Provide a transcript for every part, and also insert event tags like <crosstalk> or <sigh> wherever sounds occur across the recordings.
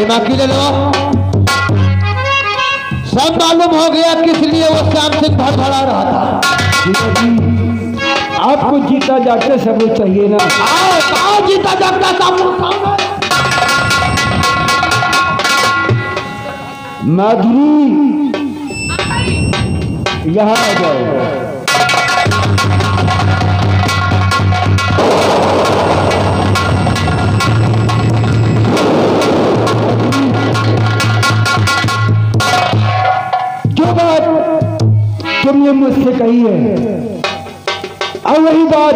दिमागी ले लो सब मालूम हो गया किस लिए वो श्याम सिंह भड़बड़ा रहा था। आपको जीता जागता सबूत चाहिए ना। आओ कहाँ जीता जागता सामने माधुरी यहाँ आ जाओ। तुमने मुझसे कही है। अब वही बात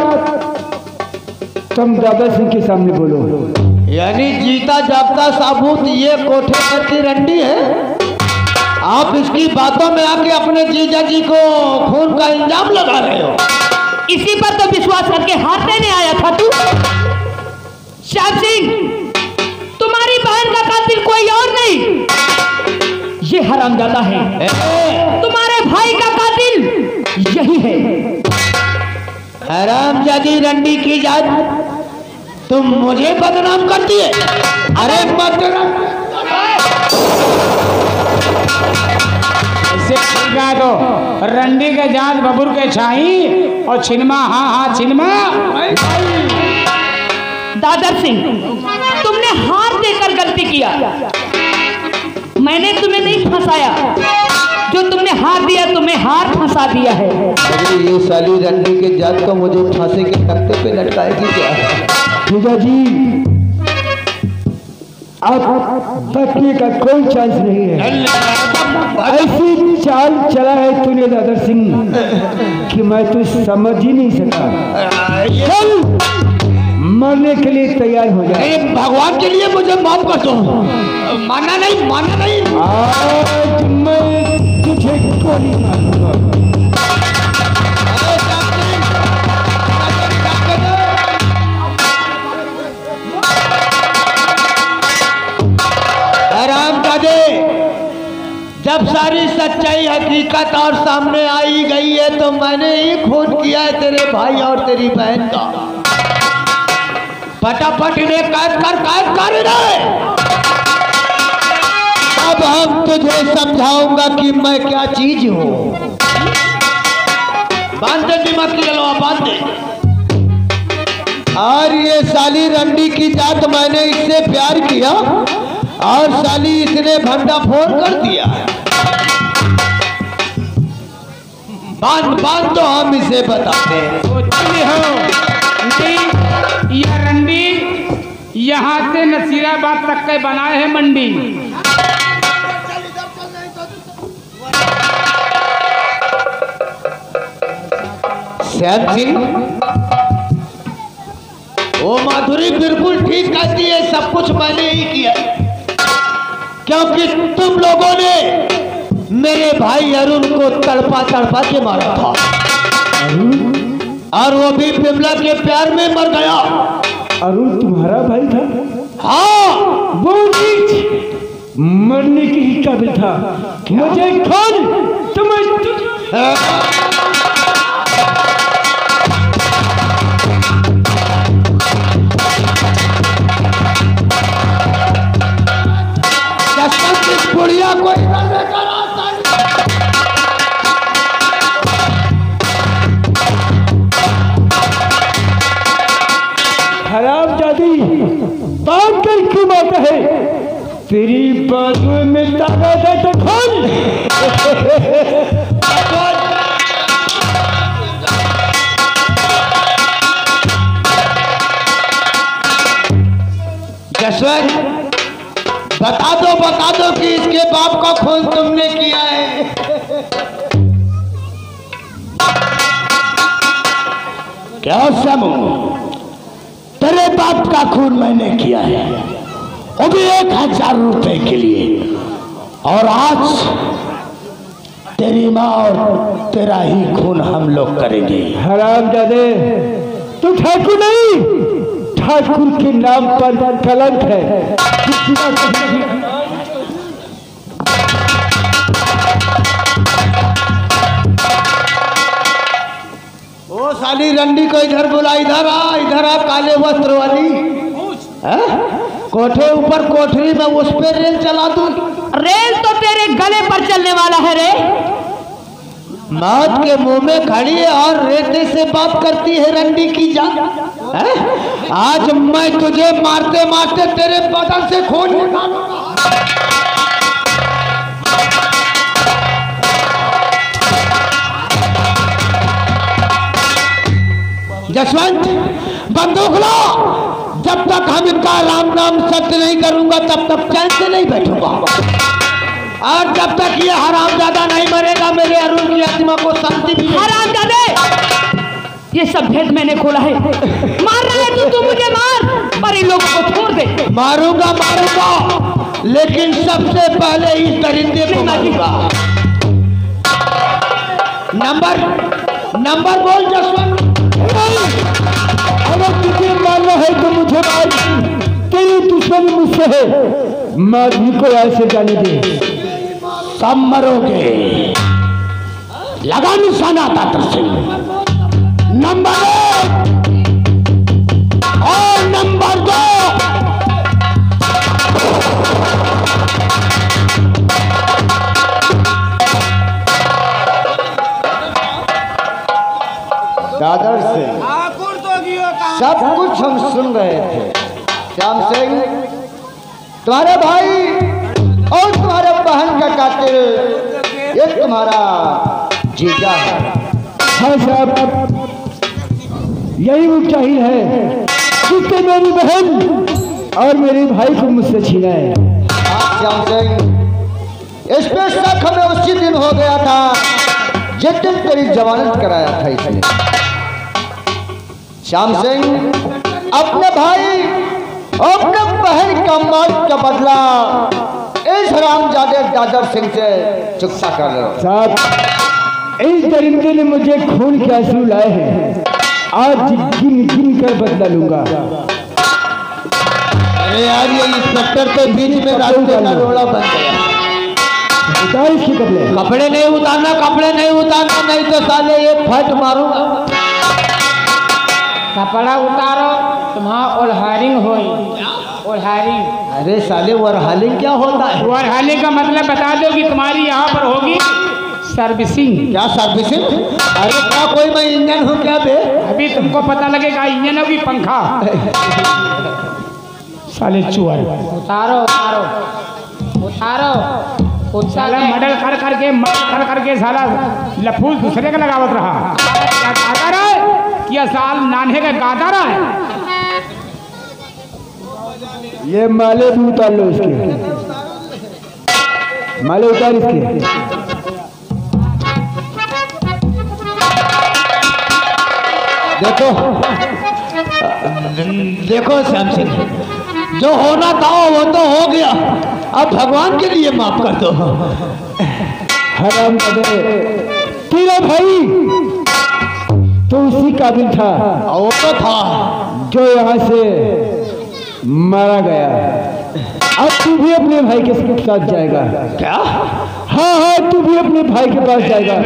तुम दादा सिंह के सामने बोलो। यानी जीता जागता साबूत ये कोठे की रंडी है? आप इसकी बातों में आके अपने जीजा जी को खून का इंजाम लगा रहे हो। इसी पर तो विश्वास करके हाथ देने आया था तू। श्याम सिंह तुम्हारी बहन का कातिल कोई और नहीं। ये हरामजादा है। ए, कातिल यही है। हरामजादी रंडी की जात तुम मुझे बदनाम करती है। अरे बदनाम तो रंडी के जाँच बबुर के छाई और छिनमा हाँ हाँ छिनमा। दादर सिंह तुमने हार देकर गलती किया। मैंने तुम्हें नहीं फंसाया। जो तुमने हार दिया तुम्हें हार फंसा दिया है। ये साली रंडी के जात को मुझे फांसी के तख्ते पे लटकाएगी क्या? जीजा जी अब बचने का कोई चांस नहीं है। ऐसी चाल चला है तूने दादर सिंह कि मैं तो समझ ही नहीं सका। चल मरने के लिए तैयार हो जाए भगवान के लिए मुझे माफ़ कर दो। माना नहीं माना नहीं। आज मैं गोली जब सारी सच्चाई हकीकत और सामने आई गई है तो मैंने ही खून किया है तेरे भाई और तेरी बहन का। फटाफट इन्हें कैद कर कैद कर इन्हें। अब हम तुझे समझाऊँगा कि मैं क्या चीज़ हूँ। बाँध दिमाग की जलवा बाँध और ये साली रंडी की जात मैंने इससे प्यार किया और साली इसने भंडा फोड़ कर दिया। बाँध बाँध तो हम इसे बताते हैं। यह रंडी यहाँ से नसीराबाद तक के बनाए है मंडी। श्याम सिंह वो माधुरी बिल्कुल ठीक कहती है सब कुछ मैंने ही किया। क्योंकि तुम लोगों ने मेरे भाई अरुण को तड़पा तड़पा के मारा था। और वो भी बिमला के प्यार में मर गया। अरुण तुम्हारा भाई था? हाँ वो नीच मरने की ही काबिल था। मुझे खोल तुम्हें बुढ़िया को इधर लेकर खराब बात कर क्यों बात है। तेरी बाजू में ताकत है तो खोल जसवंत बता दो बता दो कि इसके बाप का खून तुमने किया है। क्या समू तेरे बाप का खून मैंने किया है। वो भी एक हज़ार रुपए के लिए। और आज तेरी माँ और तेरा ही खून हम लोग करेंगे। हराम जादे तू ठाकुर नहीं? ठाकुर के नाम पर कलंक है। ओ साली रंडी को इधर बुला इधर आ इधर आ काले वस्त्र वाली। कोठे ऊपर कोठरी में उस पर रेल चला दू? रेल तो तेरे गले पर चलने वाला है रे। मौत के मुँह में खड़ी और रेते से बात करती है रंडी की जान। हैं? आज मैं तुझे मारते मारते तेरे बदन से खून जसवंत, बंदूक लो। जब तक हम इनका राम नाम सत्य नहीं करूँगा, तब तक चैन से नहीं बैठूँगा। और जब तक ये हराम ज़्यादा नहीं मरेगा, मेरे अरुण की आत्मा को शांति हराम जादे ये सब भेद मैंने खोला है। मार रहा है तू तू मुझे मार। पर इन लोगों को छोड़ दे। मारूँगा मारूँगा। लेकिन सबसे पहले इस दरिंदे को मारूँगा। नंबर नंबर बोल जसवंत। अगर तुझे मारना है तो मुझे मार तेरी दुश्मनी मुझसे है। माधवी को ऐसे जाने दे। सब मरोगे। लगा निशाना तातर सिंह। नंबर एक। और नंबर दो। दादर से। सब कुछ हम सुन रहे थे। श्याम सिंह, तुम्हारे भाई और तुम्हारे बहन का कातिल ये तुम्हारा जीजा है। हाँ साहब यही वो चाहिए है। जिसने मेरी बहन और मेरे भाई को मुझसे छीना है श्याम सिंह इस पे शक हमें उसी दिन हो गया था जिस दिन तेरी जमानत कराया था इसने। श्याम सिंह अपने भाई अपने बहन का मौत का बदला इस रामजादे दादर सिंह से चुकता कर लो। साहब इस दरिंदे ने मुझे खून के आँसू लाए हैं? आज गिन गिन कर बदला लूँगा। अरे यार ये इंस्पेक्टर तो बीच में रास्ते का रोड़ा बन गया। इसके कपड़े। कपड़े नहीं उतारना कपड़े नहीं उतारना नहीं तो साले ये फट मारूँगा। कपड़ा उतारो तुम्हारा ओल्हारिंग होई। ओल्हारिंग अरे साले वरहालिंग क्या होता है? ओल्हारिंग का मतलब बता दो कि तुम्हारी यहाँ पर होगी। सर्विसिंग क्या सर्विसिंग अरे क्या कोई मैं इंजन हूँ क्या बे? अभी तुमको पता लगेगा इंजन अभी पंखा। साले चुअर उतारो उतारो। उतारो। साला मडल कर करके मडल कर करके साला लफूल दूसरे का लगावत रहा। क्या गाता रहा? है कि साल नान्हे का गाता रहा? है ये माले भी उतार लो इसके। माले उतार इसके। देखो। देखो श्याम सिंह, जो होना था वो तो हो गया। अब भगवान के लिए माफ़ कर दो। तेरा भाई तो उसी का काबिल था, वो तो था, जो यहाँ से मारा गया। अब तू भी अपने भाई के साथ जाएगा। क्या? हाँ हाँ तू भी अपने भाई के पास जाएगा।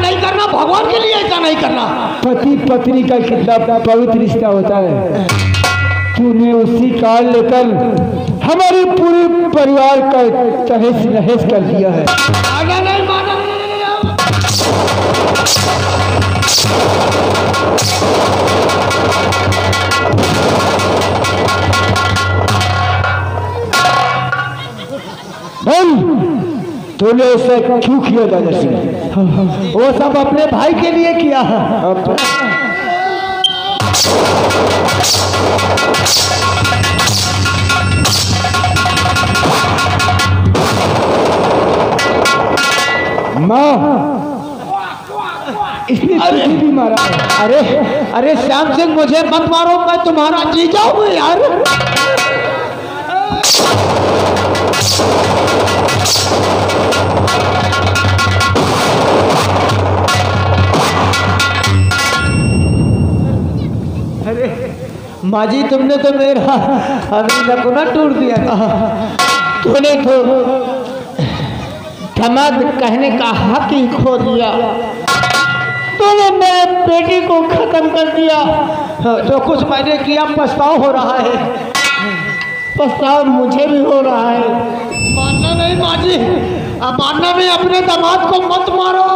नहीं करना, भगवान के लिए ऐसा नहीं करना। पति पत्नी का कितना पवित्र रिश्ता होता है। तूने उसी काल लेकर हमारे पूरे परिवार का तहस नहस कर दिया है। तूने ऐसा क्यों किया दादा सिंह वो सब अपने भाई के लिए किया अब माँ इसने तुझे भी मारा है। अरे अरे श्याम सिंह मुझे मत मारो मैं तुम्हारा जीजा हूँ यार। अरे, माजी, तुमने तो मेरा अभी नकुना टूट दिया था। तूने तो धमाद कहने का हक ही खो दिया। तूने मेरे बेटी को खत्म कर दिया। जो कुछ मैंने किया, पछताव हो रहा है। पछताव मुझे भी हो रहा है। मानना नहीं, माजी। अब मानना में अपने दामाद को मत मारो।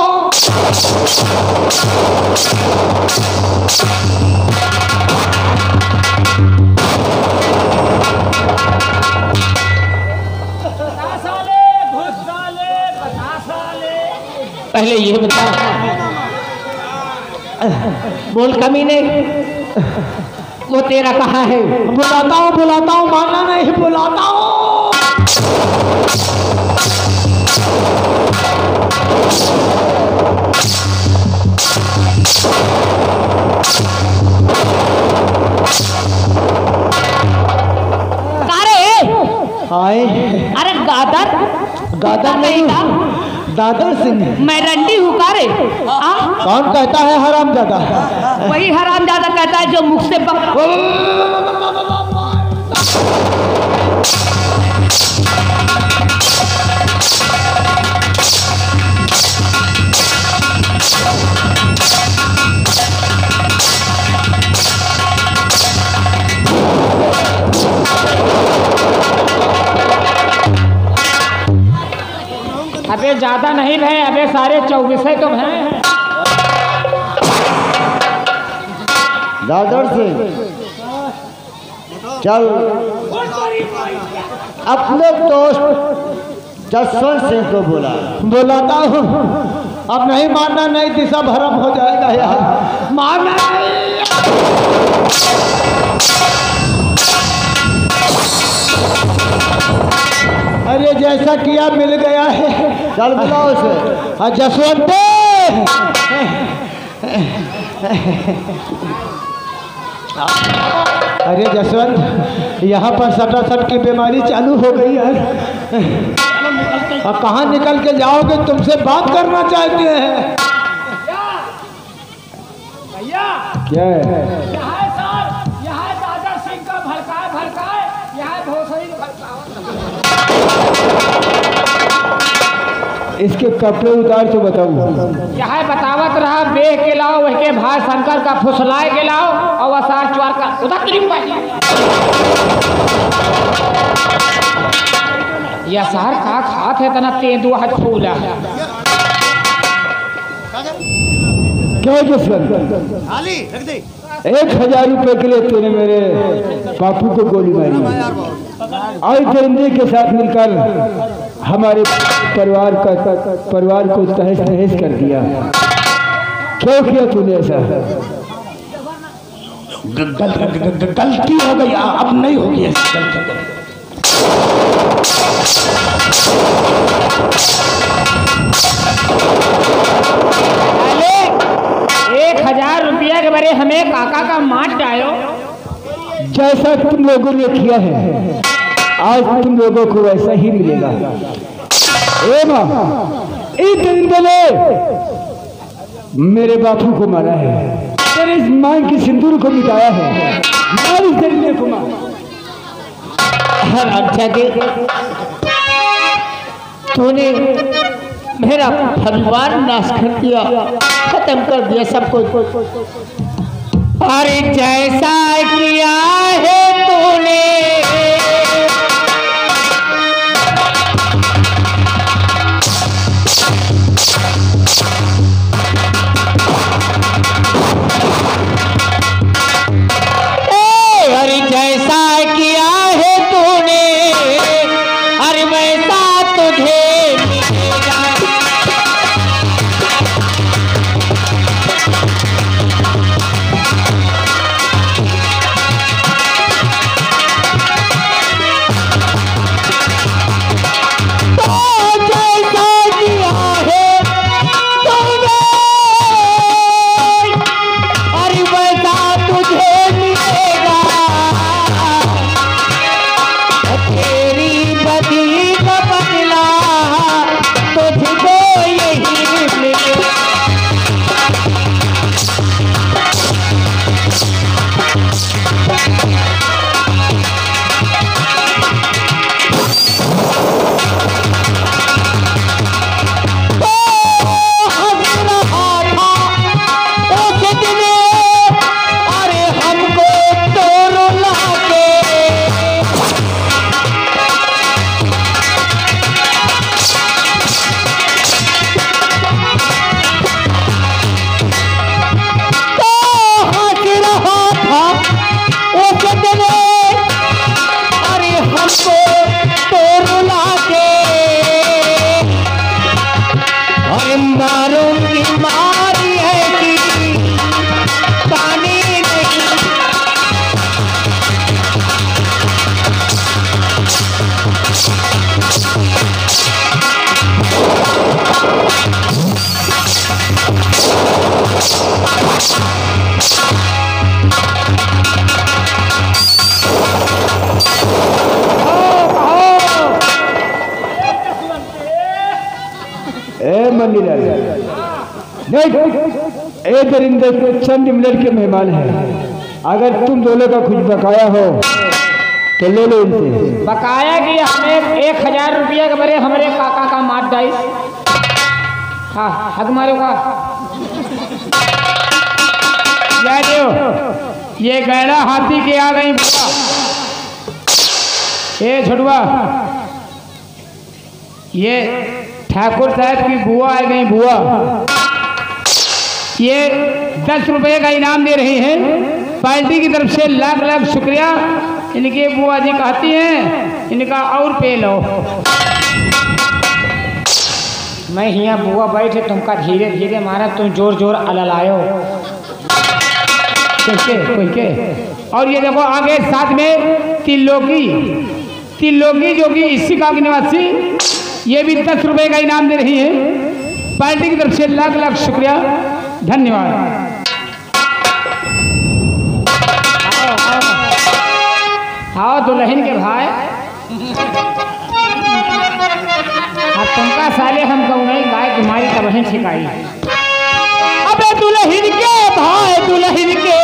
पहले ये बता बोल कमी कमीने वो तेरा कहा है? बुलाता हूँ बुलाता हूँ, मानना नहीं, बुलाता हूँ। हाय। अरे गादर गादर नहीं दादर सिंह। मैं रंडी हूँ कारे आ? कौन कहता है हराम दादा वही हराम दादा कहता है जो मुख से बक... अबे ज़्यादा नहीं भय अबे सारे चौबीस तो भय हैं। दादर से। चल। अपने दोस्त जसवंत सिंह को बोला। बुलाता हूँ। अब नहीं मानना नहीं दिशा भरम हो जाएगा यार मानना नहीं। अरे जैसा किया मिल गया है। चल बुलाओ उसे। हाँ जसवंत। अरे जसवंत यहाँ पर सटासट की बीमारी चालू हो गई यार अब कहाँ निकल के जाओगे? तुमसे बात करना चाहते हैं। क्या है इसके कपड़े उतार तो बताऊ। चाहे बतावत रहा, बेह के लाओ वह के भाई शंकर का फुसलाए के लाओ, और असार चुआर का उधर यह सार का खात है, तना तेंदुआ है। क्या जसवंत एक हज़ार रुपए के लिए तूने मेरे बापू को गोली मारी और दरिंदे के साथ मिलकर हमारे परिवार का परिवार को तहस नहस कर दिया। क्यों किया तूने ऐसा? गलती हो गई अब नहीं होगी ऐसी गलती। एक हज़ार रुपया के बारे हमें काका का मार डालो। जैसा तुम लोगों ने किया है आज तुम लोगों को वैसा ही मिलेगा। ए इस दरिंदे ने मेरे बापू को मारा है। तेरे इस माँ की सिंदूर को मिटाया है। मार इस दरिंदे को मार। अच्छा के तूने मेरा परिवार नाश कर दिया। खत्म कर दिया सब कुछ। अरे जैसा किया है तूने। ए दरिंदर चंद मिनट के मेहमान हैं। अगर तुम दोनों का कुछ बकाया हो तो ले लो इनसे। बकाया कि हमें एक हज़ार रुपया के बरे हमारे काका का मार जाए हाँ हक मारो का। ये गैड़ा हाथी के आ गई। ए छुटवा ये ठाकुर साहब की बुआ आ गई बुआ। ये दस रुपए का इनाम दे रही हैं। पार्टी की तरफ़ से लाख लाख शुक्रिया। इनके बुआ जी कहती हैं, इनका और पे लो। मैं यहाँ बुआ बैठे तुमका धीरे धीरे मारा, तुम ज़ोर ज़ोर अललायो। कैसे? कोई के? और ये देखो आगे साथ में तिलोकी तिलोकी जो कि इसी का निवासी। ये भी दस रुपए का इनाम दे रही है। पार्टी की तरफ़ से लाख लाख शुक्रिया। धन्यवाद। आओ दुल्हन के भाई। तुमका साले हम कहूँ नहीं गाय तुम्हारी का बहन सिखाई अबे दुल्हन के भाई दुल्हन के।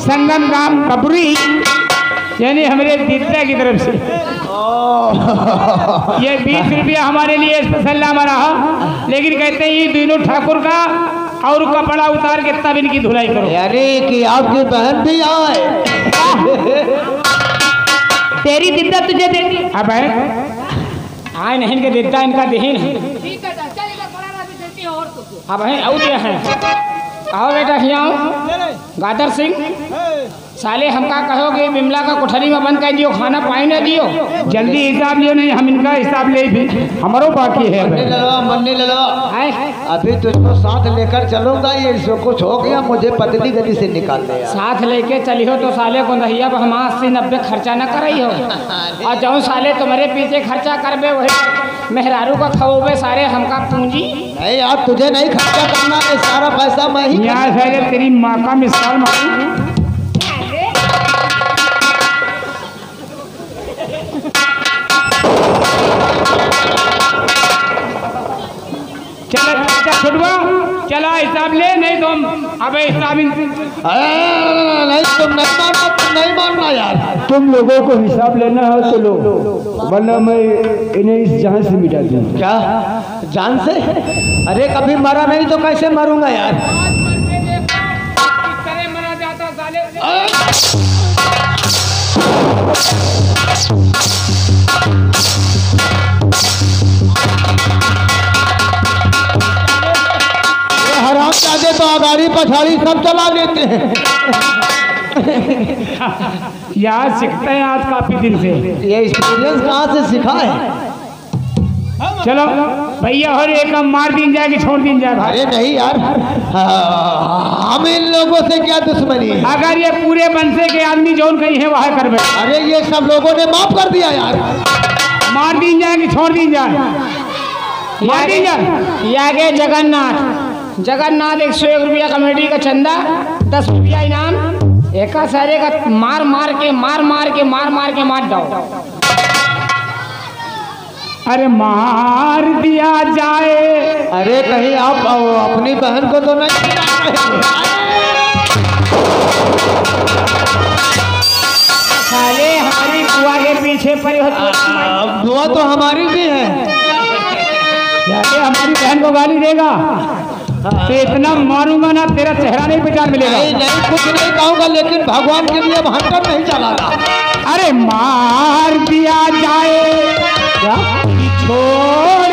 संगम गाँव कबरी यानी हमारे दीदा की तरफ़ से। ये बीस रुपया हमारे लिए स्पेशल नाम रहा लेकिन कहते हैं ये दोनों ठाकुर का और कपड़ा उतार के तब इनकी धुलाई करो। अरे कि आपकी बहन भी आए। तेरी दिद्दा तुझे दे दी अब है आए नहीं के देता इनका देहीन है ठीक है चलेगा बड़ा भी देती और तो अब है और क्या है आओ बेटा आओ। गादर सिंह। साले हमका कहोगे बिमला का कोठरी में बंद कर दियो खाना पानी न दियो। जल्दी हिसाब लियो नहीं हम इनका हिसाब ले भी हमारो बाकी है। मन्नी अब ले लो मन्नी ले लो। आए। अभी तुझको साथ लेकर चलूँगा ये इसको कुछ हो गया मुझे पतली गली से निकाल दे साथ लेके चलियो तो साले को नहिया पर हम अस्सी नब्बे खर्चा न करई हो। <laughs> और जो साले तुम्हारे पीछे खर्चा करबे वही मेहरारू का खवोबे सारे हमका पूंजी। नहीं यार तुझे नहीं खर्चा करना सारा पैसा मैं ही तेरी माँ का मिसाल मारू छुटवा चला हिसाब ले नहीं तो हम अबे हिसाब नहीं तुम नहीं मानना तुम नहीं मानना यार। तुम लोगों को हिसाब लेना है तो लो वरना मैं इन्हें इस जहाँ से मिटा दूँ। क्या? जान से? अरे कभी मरा नहीं तो कैसे मरूँगा यार? मना जाता पछाड़ी सब चला लेते हैं। याद सीखते हैं आज काफ़ी दिन से। ये एक्सपीरियंस कहाँ से सीखा है? चलो भैया और एक हम मार दिन जाए कि छोड़ दिन जाए अरे नहीं यार हाँ, हम इन लोगों से क्या दुश्मनी है? अगर ये पूरे बंसे के आदमी जोन कहीं है वह कर बैठे। अरे ये सब लोगों ने माफ़ कर दिया यार। मार दिन जाए कि छोड़ दिन जाए मार दिन जाए ये आगे जगन्नाथ जगन्नाथ एक सौ एक रुपया कमेटी का चंदा दस रुपया इनाम एक सारे का मार मार के मार मार के मार मार के मार दो अरे मार दिया जाए। अरे कहीं आप अपनी बहन को तो नहीं खिला साले हमारी बुआ के पीछे पड़े हो तो। दुआ तो हमारी भी है। हमारी बहन को गाली देगा। तो इतना मारूँगा ना तेरा चेहरा नहीं पहचान मिलेगा। नहीं नहीं कुछ नहीं कहूँगा लेकिन भगवान के लिए हंटर नहीं चलाना अरे मार दिया जाए क्या? छोड़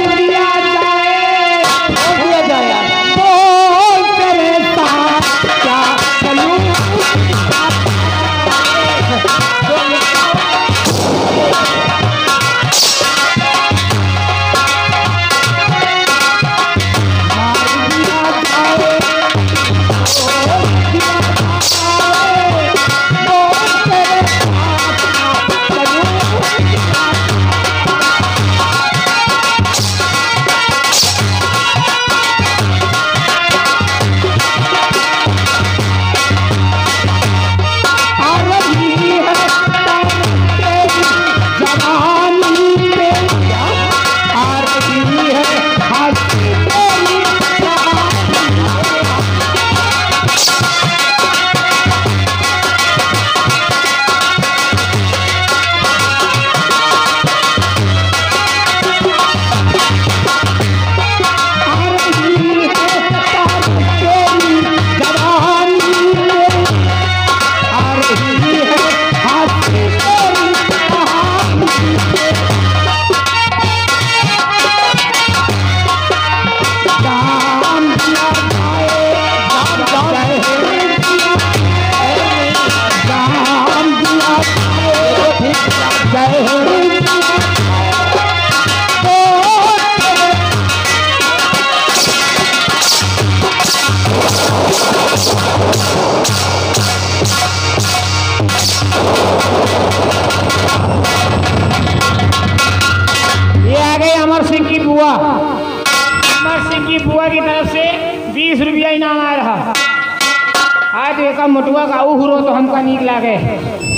मोटुआ का ऊ हुरो तो हमका नीक लागे।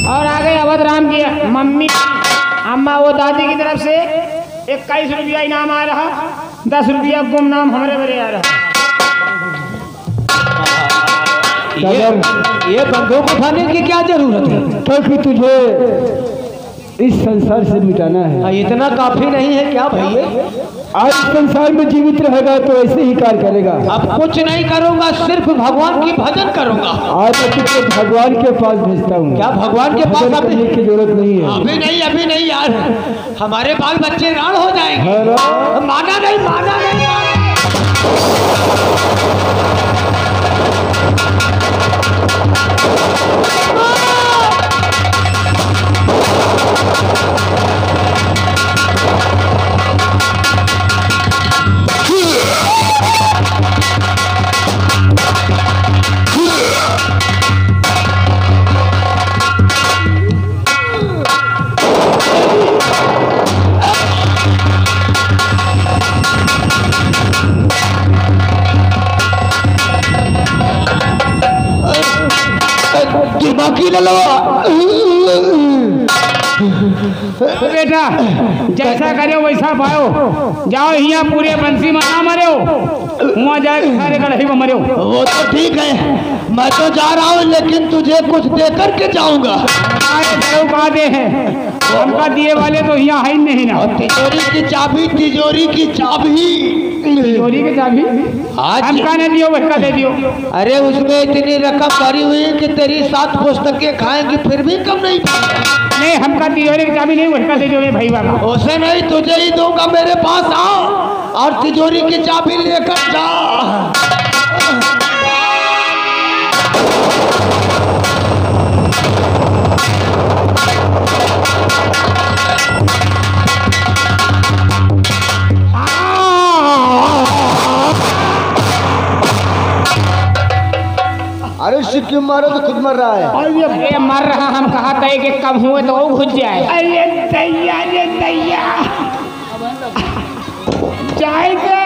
और आ गए अवध राम की मम्मी अम्मा वो दादी की तरफ़ से इक्कीस रुपया इनाम आ रहा दस रुपया गुमनाम हमारे बड़े आ रहा। ये ये बंदूक उठाने की क्या ज़रूरत है? क्योंकि तुझे इस संसार से मिटाना है। हाँ, इतना काफ़ी नहीं है क्या भैया आज संसार में जीवित रहेगा तो ऐसे ही कार्य करेगा। अब कुछ नहीं करूँगा सिर्फ़ भगवान की भजन करूँगा। आज मैं तुझे भगवान के पास भेजता हूँ। क्या भगवान के पास करने की ज़रूरत नहीं है। अभी नहीं अभी नहीं यार। हमारे बाल बच्चे राण हो जाएँगे। माना नहीं माना नहीं माना। करे वैसा पायो जाओ यहाँ पूरे बंसी में ना मरे वहाँ जाए सारे कढ़ाई में मरे वो तो ठीक है। मैं तो जा रहा हूँ लेकिन तुझे कुछ दे करके जाऊँगा। दे हैं। हमका दिए वाले तो यहाँ है ही नहीं ना। तिजोरी की चाबी तिजोरी की चाबी। तिजोरी की चाबी? आज हमका नहीं दियो बच्चा दे दियो। अरे उसमें इतनी रकम भरी हुई है कि तेरी सात पुस्तकें खाएँगी फिर भी कम नहीं। नहीं हमका दियो की चाबी नहीं बच्चा दे दियो मेरे भाई बाबा। उसे नहीं तुझे ही दूँगा मेरे पास आओ और तिजोरी की चाबी लेकर जा। ऐसे क्यों मारो तो खुद मर रहा है। अरे मर रहा हम कहा था कि कम हुए तो वो घुस जाए। अरे दैया रे दैया जाए थे।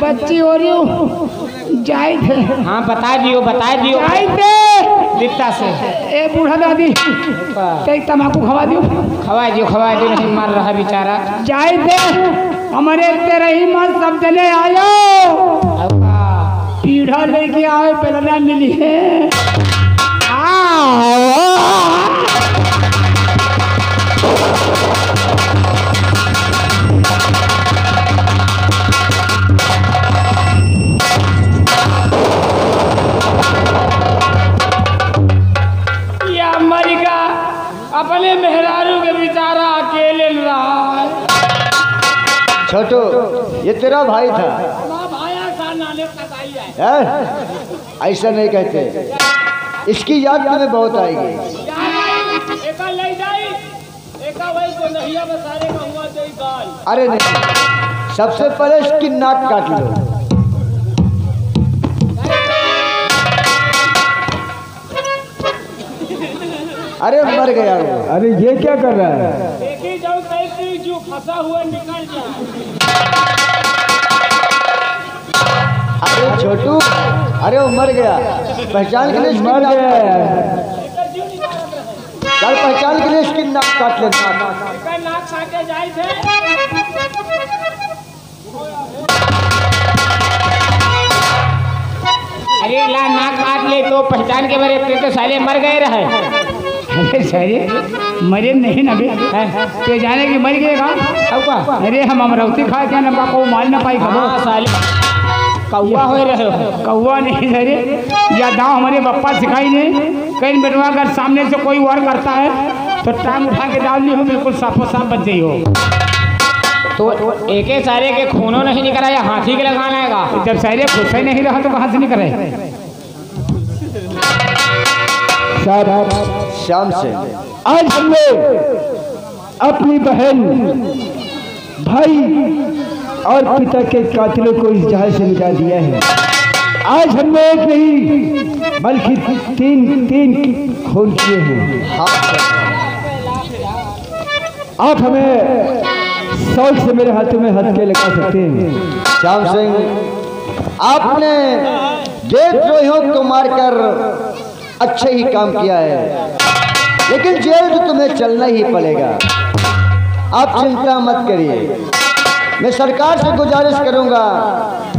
बच्ची हो रही हूँ। जाए थे। हाँ बता दियो बता दियो। जाए थे। दित्ता से। ए बूढ़ा दादी ते तम्बाकू खवा दियो। खवा दियो खवा दियो नहीं मर रहा बेचारा। जाए थे। हमारे तेरे ही मन सब जने आयो। पीढ़ा लेके आए पहले मिली है। अपने मेहरारू के बेचारा अकेले रहा छोटू, ये तेरा भाई था भाया सा नाले कताई है हैं? ऐसा नहीं कहते। इसकी याद तुम्हें बहुत आएगी। एका ले जाई एका वही को नहिया में सारे का हुआ दे गाल अरे नहीं सबसे पहले इसकी नाक काट लो। अरे मर गया वो। अरे ये क्या कर रहा है? देखी जाओ कैसी जो फंसा हुआ निकल जाए। अरे छोटू अरे वो मर गया। पहचान के लिए मर गया। चल पहचान के लिए इसकी नाक काट ले नाक एका नाक थे अरे ला नाक काट ले तो पहचान के मेरे ते तो साले मर गए रहे। अरे सारे मरे नहीं ना बे ते जाने की मर गए का अरे हम अमरावती खाए थे ना को माल ना पाई खबो हाँ साले। कौआ हो रहे हो? कौआ नहीं सरे या दाव हमारे पप्पा सिखाई ने कहीं बेटवा अगर सामने से कोई और करता है तो टांग उठा के डाल ली हो बिल्कुल साफो साफ़ बच गई हो तो एक सारे के खूनों नहीं निकला या हाथी के लगाना है जब सारे खुश ही नहीं रहा तो कहाँ से निकले? साहब श्याम से। आज हमने अपनी बहन भाई और पिता के कातिलों को इस जहाज़ से मिटा दिया है। आज हमने एक नहीं, बल्कि तीन तीन खून किए हैं। आप हमें शौक से मेरे हाथों में हथ के लगा सकते हैं। श्याम सिंह, आपने देशद्रोहियों को मारकर अच्छे ही काम किया है, लेकिन जेल तो तुम्हें चलना ही पड़ेगा। आप चिंता मत करिए। मैं सरकार से गुजारिश करूँगा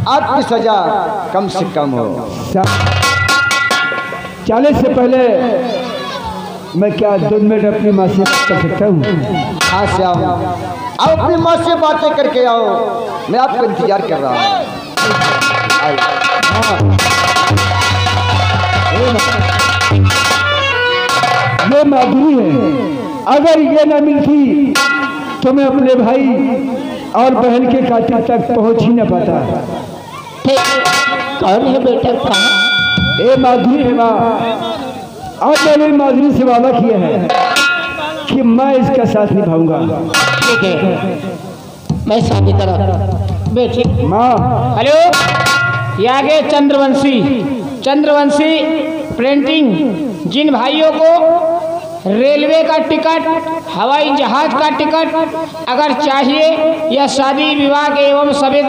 आपकी सजा कम से कम हो। चालीस से पहले मैं क्या दो मिनट अपनी माँ से कर सकता हूँ? हाँ श्याम आप अपनी माँ से बातें करके आओ। मैं आपका इंतज़ार कर रहा हूँ। ये माधुरी है। अगर ये न मिलती तो मैं अपने भाई और बहन के कातिल तक पहुँच ही न पाता। कौन है बेटा कहाँ ए माधुरी है माँ आज मैंने माधुरी से वादा किया है कि मैं इसका साथ निभाऊँगा। ठीक है। मैं शादी करा बेटी। माँ। हेलो? ये आगे चंद्रवंशी। चंद्रवंशी प्रिंटिंग। जिन भाइयों को रेलवे का टिकट, हवाई जहाज़ का टिकट, अगर चाहिए या शादी, विवाह के एवं सभी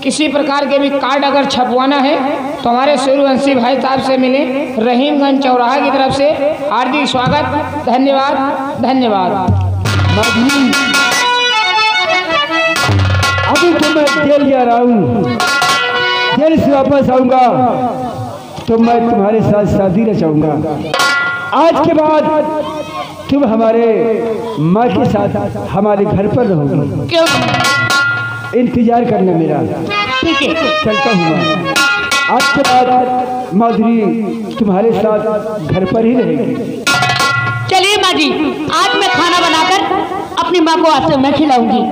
किसी प्रकार के भी कार्ड अगर छपवाना है तो हमारे सूर्यवंशी भाई साहब से मिले। रहीमगंज चौराहा की तरफ़ से हार्दिक स्वागत, धन्यवाद धन्यवाद। अभी तो मैं जेल जा रहा हूँ। जेल से वापस आऊँगा तो मैं तुम्हारे साथ शादी रचाऊँगा। आज के बाद तुम हमारे माँ के साथ हमारे घर पर रहोगे? क्यों? इंतज़ार करना मेरा। ठीक है। चलता हूँ आज के बाद माधुरी तुम्हारे साथ घर पर ही रहेगी। चलिए माँ जी आज मैं खाना बनाकर अपनी माँ को आज से मैं खिलाऊँगी।